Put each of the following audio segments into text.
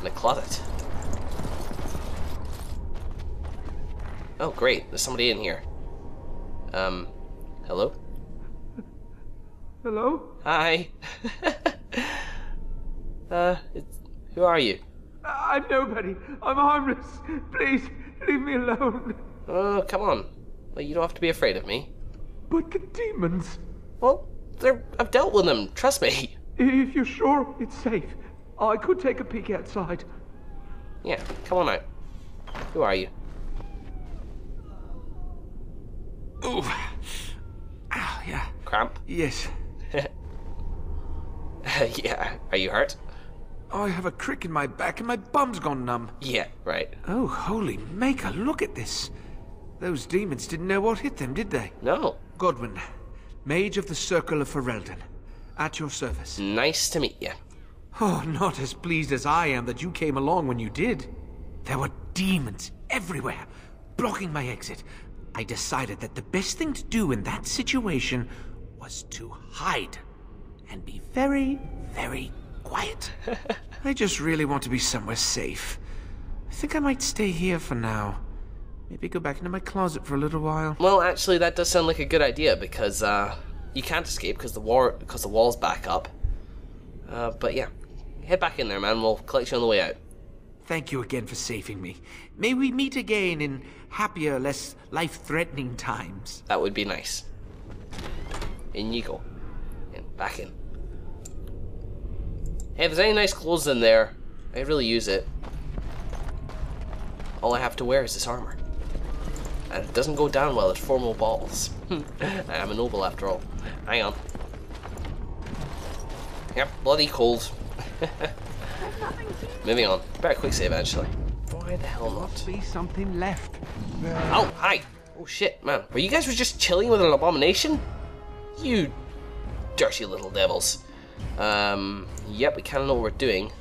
in the closet. Oh, great. There's somebody in here. Um, hello? Hello? Hi. uh, it's, who are you? I'm nobody. I'm harmless. Please, leave me alone. Oh, come on. Well, you don't have to be afraid of me. But the demons. Well, they're, I've dealt with them. Trust me. If you're sure it's safe, I could take a peek outside. Yeah, come on out. Who are you? Ooh. Ow, yeah. Cramp? Yes. yeah. Are you hurt? Oh, I have a crick in my back and my bum's gone numb. Yeah, right. Oh, holy maker, look at this. Those demons didn't know what hit them, did they? No. Godwin, Mage of the Circle of Ferelden. At your service. Nice to meet you. Oh, not as pleased as I am that you came along when you did. There were demons everywhere, blocking my exit. I decided that the best thing to do in that situation was to hide and be very, very quiet. I just really want to be somewhere safe. I think I might stay here for now. Maybe go back into my closet for a little while. Well, actually, that does sound like a good idea because uh, you can't escape because the war because the wall's back up. Uh, but yeah, head back in there, man. We'll collect you on the way out. Thank you again for saving me. May we meet again in happier, less life-threatening times. That would be nice. In you go. And back in. Hey, if there's any nice clothes in there, I really use it. All I have to wear is this armor. And it doesn't go down well at formal balls. I am a noble after all. Hang on. Yep, bloody cold. Moving on. Better quick save actually. Why the hell not? Be something left. Oh, hi! Oh shit, man. Were you guys were just chilling with an abomination? You dirty little devils. Um, yep, we kinda know what we're doing.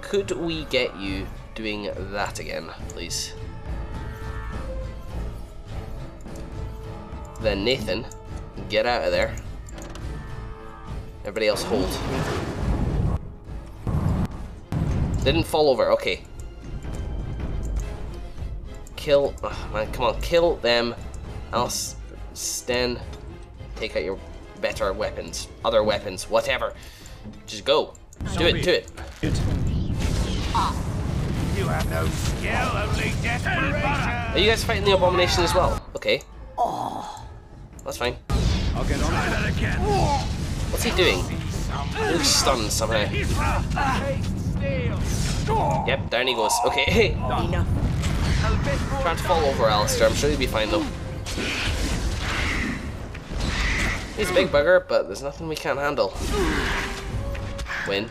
Could we get you doing that again, please? Then Nathan, get out of there. Everybody else hold. They didn't fall over, okay. Kill, oh man, come on, kill them. Else, stand, take out your better weapons, other weapons, whatever. Just go. Do it, do it. You have no skill, only desperation. Are you guys fighting the abomination as well? Okay. Oh. That's fine. I'll get on that again. What's he doing? He looks stunned somehow. Yep, down he goes. Okay. Trying to fall over Alistair. I'm sure he'll be fine though. He's a big bugger, but there's nothing we can't handle. Wynne.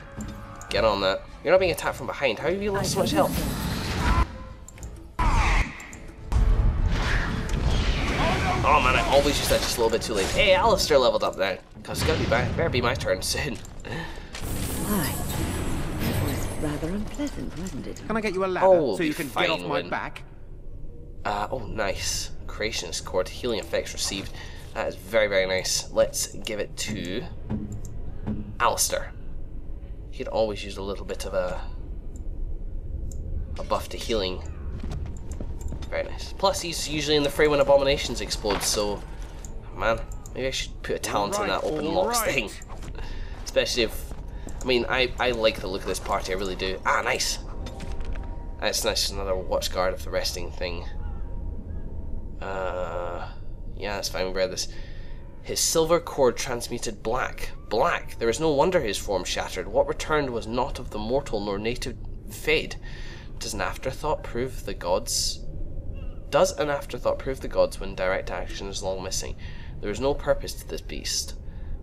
Get on that. You're not being attacked from behind. How have you lost so much health? Oh man, I always use that just a little bit too late. Hey, Alistair leveled up now. Cause it's gonna be my, better be my turn soon. Hi. That was rather unpleasant, wasn't it? Can I get you a ladder Oh, so you can fine, get off my Wynne. back? Uh, oh, nice. Creationist cord, healing effects received. That is very, very nice. Let's give it to Alistair. He could always use a little bit of a a buff to healing. Very nice. Plus, he's usually in the fray when abominations explode. So, man, maybe I should put a talent in that open locks alright. thing. Especially if, I mean, I I like the look of this party. I really do. Ah, nice. That's nice. Another watch guard of the resting thing. Uh, yeah, that's fine. We read this. His silver cord transmuted black. Black. There is no wonder his form shattered. What returned was not of the mortal nor native fade. Does an afterthought prove the gods? Does an afterthought prove the gods when direct action is long missing? There is no purpose to this beast.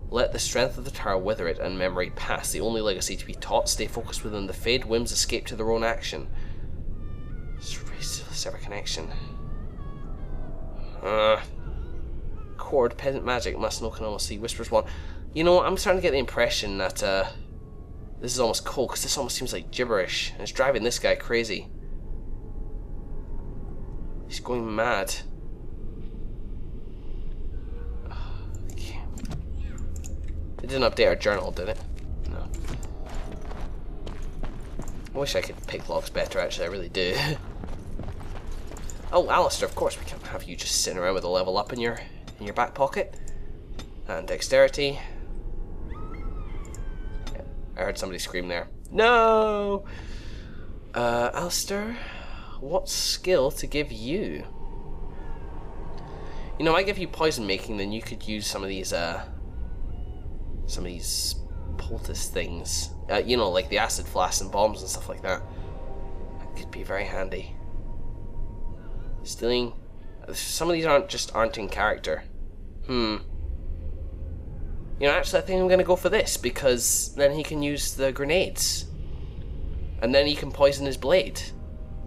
Let the strength of the tower wither it and memory pass. The only legacy to be taught. Stay focused within the fade. Whims escape to their own action. Sever connection. Uh, cord, peasant magic, must know, can almost see, whispers one. You know I'm starting to get the impression that, uh, this is almost cool, because this almost seems like gibberish, and it's driving this guy crazy. He's going mad. It didn't update our journal, did it? No. I wish I could pick locks better, actually, I really do. oh, Alistair, of course, we can't have you just sitting around with a level up in your in your back pocket. And dexterity. I heard somebody scream there. No! Uh, Alistair, what skill to give you? You know, I give you poison making, then you could use some of these, uh, some of these poultice things. Uh, you know, like the acid flasks and bombs and stuff like that. That could be very handy. Stealing. Some of these aren't just aren't in character. Hmm. You know, actually, I think I'm going to go for this because then he can use the grenades. And then he can poison his blade.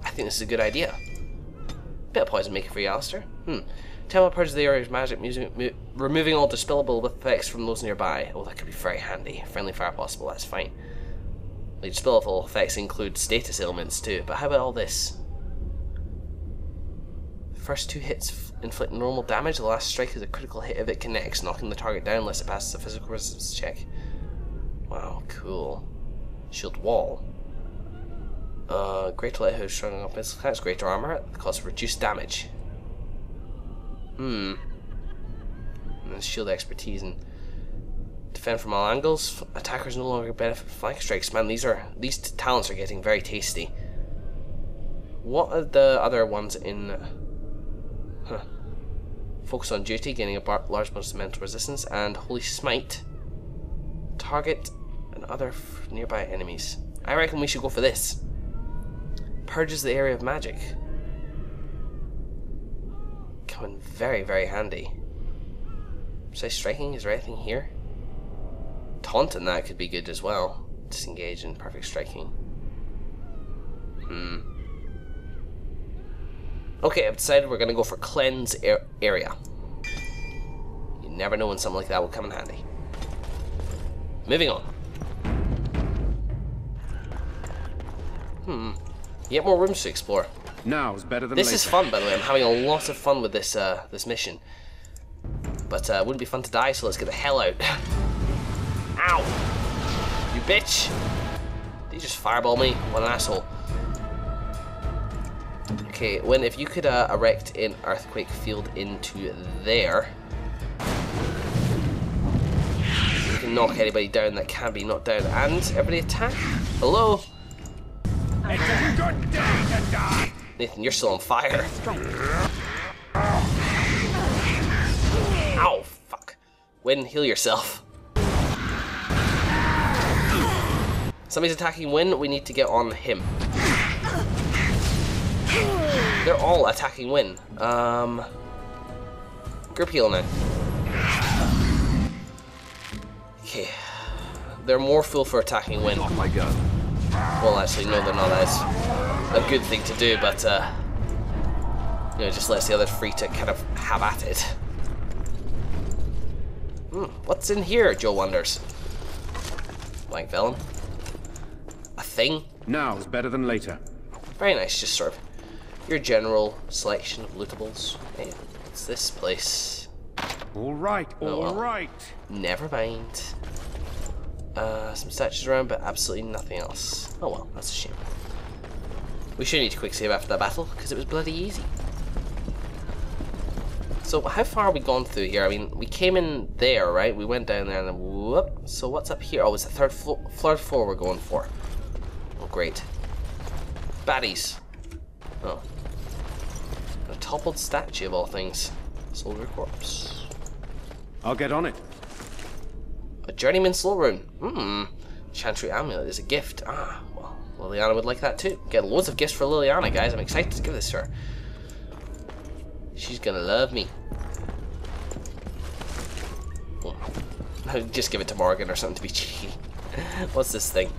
I think this is a good idea. Bit of poison making for you, Alistair. Hmm. Templar purges the area's magic, music, mu removing all dispellable effects from those nearby. Oh, that could be very handy. Friendly fire possible, that's fine. Like, dispellable effects include status ailments too, but how about all this? First two hits inflict normal damage, the last strike is a critical hit if it connects, knocking the target down unless it passes a physical resistance check. Wow, cool. Shield wall. Uh, Great Lighthouse strung up missile has greater armor at the cost of reduced damage. Hmm. And shield expertise and defend from all angles. Attackers no longer benefit from flank strikes. Man, these are these talents are getting very tasty. What are the other ones in? Huh. Focus on duty, gaining a large bonus of mental resistance, and Holy Smite. Target and other nearby enemies. I reckon we should go for this. Purges the area of magic coming very, very handy. Say striking, is there anything here? Taunting that could be good as well. Disengage and perfect striking. Hmm. Okay, I've decided we're gonna go for cleanse area. You never know when something like that will come in handy. Moving on. Hmm. Yet more rooms to explore. Now is better than This later. is fun, by the way. I'm having a lot of fun with this uh, this mission. But uh, wouldn't be fun to die, so let's get the hell out. Ow! You bitch! Did you just fireball me? What an asshole. Okay, when if you could uh, erect an earthquake field into there, you can knock anybody down that can be knocked down, and everybody attack. Hello, Nathan. You're still on fire. Ow! Fuck. Wynne, heal yourself. Somebody's attacking Wynne. We need to get on him. They're all attacking Wynne. Um, group heal now. Okay. They're more full for attacking Wynne. Off my gun. Well, actually, no, they're not. That's a good thing to do, but, uh, you know, just lets the other free to kind of have at it. Hmm, what's in here, Joe wonders? Blank vellum. A thing? Now is better than later. Very nice, just sort of your general selection of lootables. Hey, what's this place? All right, Oh, well. right. Never mind. Uh, some statues around, but absolutely nothing else. Oh well, that's a shame. We should need to quick save after that battle, because it was bloody easy. So, how far have we gone through here? I mean, we came in there, right? We went down there and then whoop. So, what's up here? Oh, it's the third floor, third floor we're going for. Oh, great. Baddies. Oh. A toppled statue of all things. Soldier corpse. I'll get on it. Journeyman slow rune. Hmm. Chantry amulet is a gift. Ah, well, Leliana would like that too. Get loads of gifts for Leliana, guys. I'm excited to give this to her. She's gonna love me. Just give it to Morrigan or something to be cheeky. What's this thing?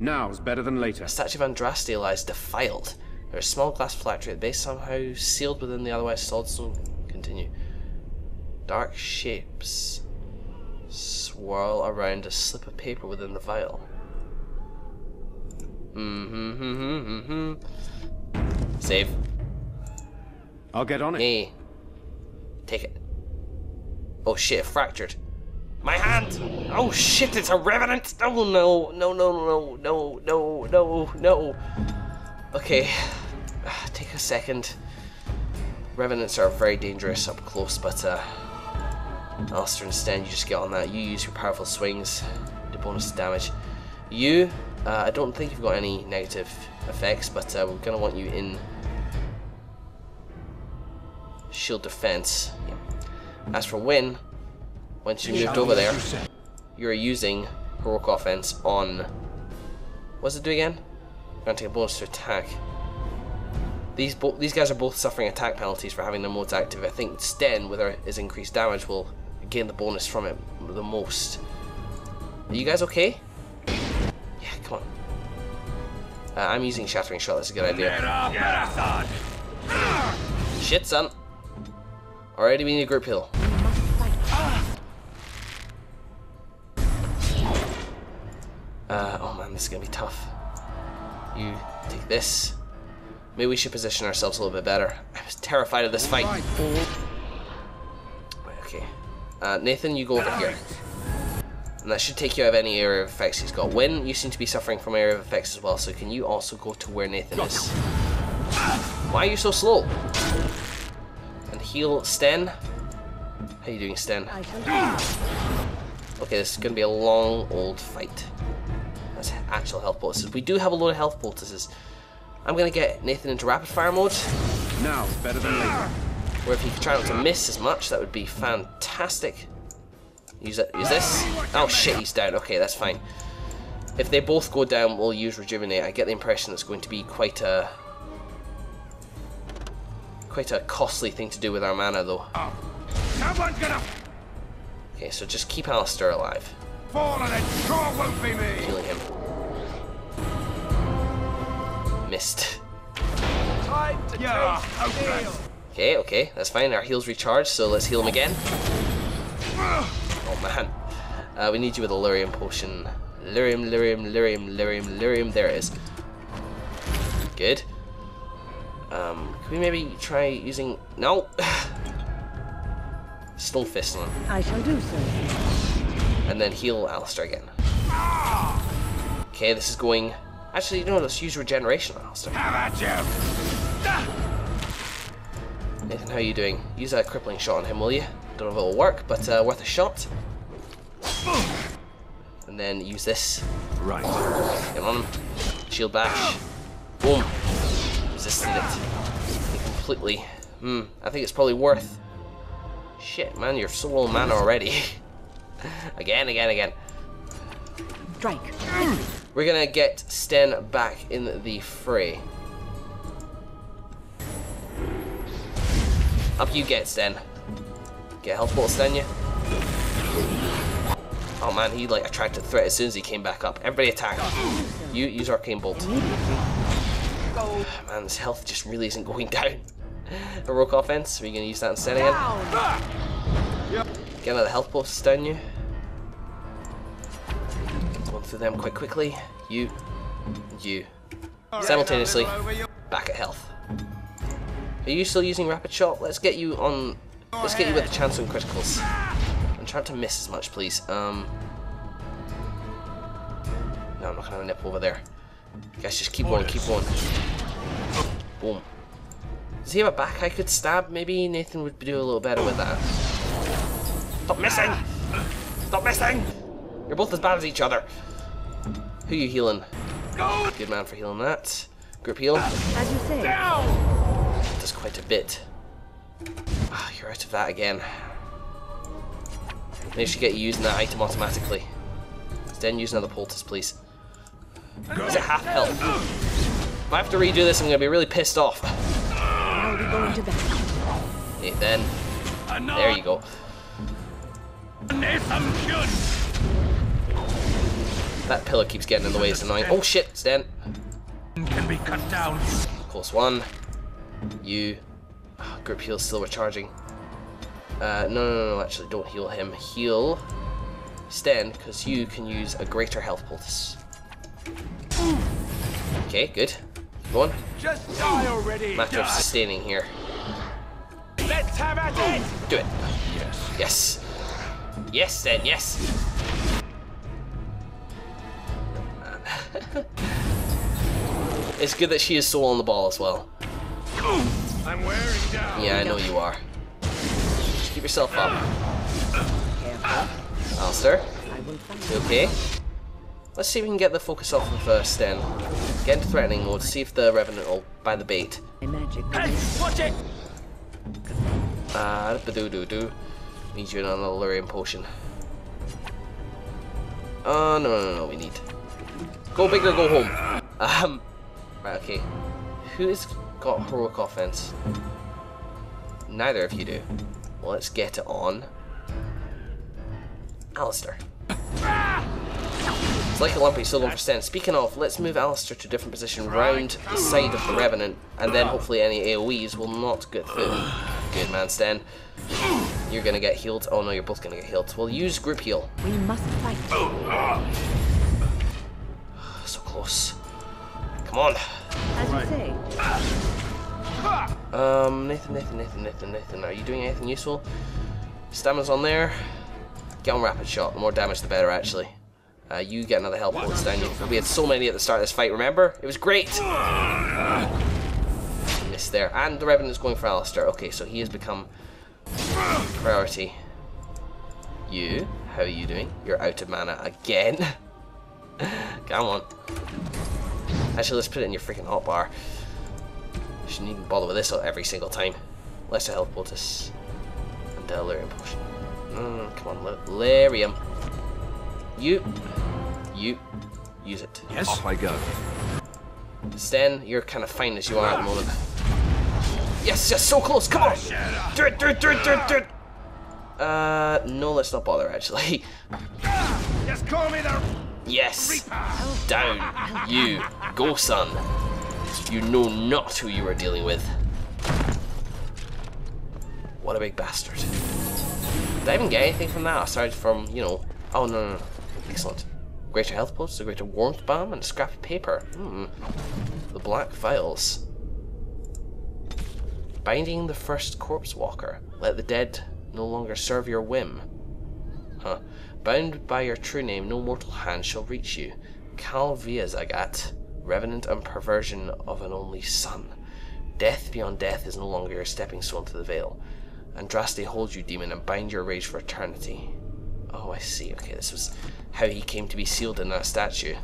Now is better than later. A statue of Andraste lies defiled. There's a small glass phylactery at the base, somehow sealed within the otherwise solid stone. Continue. Dark shapes swirl around a slip of paper within the vial. Mm-hmm, mm-hmm, mm-hmm. Save. I'll get on it. Hey. Take it. Oh shit, fractured. My hand! Oh shit, it's a revenant! Oh no, no, no, no, no, no, no, no. Okay, take a second. Revenants are very dangerous up close, but uh, Alistair, instead, you just get on that. You use your powerful swings to bonus damage. You, uh, I don't think you've got any negative effects, but uh, we're going to want you in shield defense. Yeah. As for Wynne, once you moved over there, you're using heroic offense on. What's it do again? Take a bonus to attack. These these guys are both suffering attack penalties for having their modes active. I think Sten, with her, his increased damage, will gain the bonus from it the most. Are you guys okay? Yeah, come on. Uh, I'm using Shattering Shot, that's a good idea. Shit, son. Already we need a group heal. Uh, oh man, this is gonna be tough. You take this. Maybe we should position ourselves a little bit better. I was terrified of this fight. Right, okay. Uh, Nathan, you go over here. And that should take you out of any area of effects he's got. Wynne, you seem to be suffering from area of effects as well, so can you also go to where Nathan is? Why are you so slow? And heal Sten. How are you doing, Sten? Okay, this is going to be a long, old fight. That's actual health poultices. We do have a lot of health poultices. I'm going to get Nathan into rapid fire mode. Now, better than later. Where if he could try not to miss as much, that would be fantastic. Use it. Use this. Oh shit, he's down. Okay, that's fine. If they both go down, we'll use rejuvenate. I get the impression it's going to be quite a quite a costly thing to do with our mana, though. Someone's gonna Okay, so just keep Alistair alive, fall and it sure won't be me. healing him. Missed. Yeah, okay. Okay, okay, that's fine. Our heals recharged, so let's heal him again. Oh man. Uh, we need you with a lyrium potion. Lyrium, lyrium, lyrium, lyrium, lyrium. There it is. Good. Um, can we maybe try using... No! Stone Fist on him. I shall do so. And then heal Alistair again. Okay, this is going... Actually, no, let's use regeneration on Alistair. How about you? Nathan, how are you doing? Use that crippling shot on him, will you? Don't know if it'll work, but uh, worth a shot. And then use this. Right. Get on him. Shield bash. Boom. Resisted it. Completely. Hmm, I think it's probably worth... Shit, man, you're so low mana already. again, again, again. Strike. We're gonna get Sten back in the fray. Up you get, Sten. Get health bolt, Sten, you. Oh man, he like attracted threat as soon as he came back up. Everybody attack. You use Arcane Bolt. Man, this health just really isn't going down. A Heroic offense, are you gonna use that instead again? Get another health post down you. Going through them quite quickly. You, you. Simultaneously, back at health. Are you still using rapid shot? Let's get you on. Let's get you with a chance on criticals. I'm trying to miss as much, please. Um. No, I'm not gonna nip over there. Guys, just keep going, keep going. Boom. Does he have a back I could stab? Maybe Nathan would do a little better with that. Stop missing! Stop missing! You're both as bad as each other. Who are you healing? Good man for healing that. Group heal. As you say. Does quite a bit. Ah, you're out of that again. Maybe should get you using that item automatically. Then use another poultice, please. Is it half health? If I have to redo this, I'm gonna be really pissed off. Now we go into battle. Okay, then. There you go. That pillar keeps getting in the way, it's annoying. Oh shit, Sten. Can be cut down. Course one. You. Ah, group heal's still recharging. Uh, no, no, no, actually, don't heal him. Heal Sten, because you can use a greater health poultice. Okay, good. Go on. Just die already. Matter of sustaining here. Let's have at it. Do it. Yes. Yes. Yes, then, yes. it's good that she is so on the ball as well. I'm wearing down. Yeah, I know you are. Just keep yourself up. Careful. Alistair, I will find you okay? Let's see if we can get the focus off of uh, Sten. Get into threatening mode, see if the Revenant will buy the bait. magic. Hey, watch it! Ah, uh, doo doo doo. Need you another Lyrium potion. Oh, no, no, no, we need. Go big or go home. Um, right, okay. Who's got heroic offense? Neither of you do. Well, let's get it on. Alistair. It's like a lumpy, still going for Sten. Speaking of, let's move Alistair to a different position round the side of the Revenant, and then hopefully any AoEs will not get through. Good man, Sten. You're gonna get healed. Oh no, you're both gonna get healed. We'll use group heal. We must fight. So close. Come on. As you say, Um, Nathan, Nathan, Nathan, Nathan, Nathan, are you doing anything useful? Stamina's on there. Get on rapid shot. The more damage, the better, actually. Uh, you get another health bonus down you. We had so many at the start of this fight, remember? It was great! Missed there. And the Revenant's going for Alistair. Okay, so he has become priority. You, how are you doing? You're out of mana again. Come on. Actually, let's put it in your freaking hotbar. Shouldn't even bother with this every single time. Lesser health poultice. And a Lyrium potion. Mm, come on, Ly- Lyrium. You. You. Use it. Yes? Off I go. Sten, you're kind of fine as you are at the moment. Yes, yes, so close. Come on. Do it, do it, do it, do it, do it. Uh, no, let's not bother, actually. Just call me the Yes. Down. You. Go, son. You know not who you are dealing with. What a big bastard. Did I even get anything from that aside from, you know... Oh, no, no, no. Excellent. Greater health post, a greater warmth bomb, and a scrap of paper. Hmm. The black vials. Binding the first corpse walker. Let the dead no longer serve your whim. Huh. Bound by your true name, no mortal hand shall reach you. Calvia Zagat, revenant and perversion of an only son. Death beyond death is no longer your stepping stone to the veil. Andraste holds you, demon, and bind your rage for eternity. Oh, I see. Okay, this was how he came to be sealed in that statue.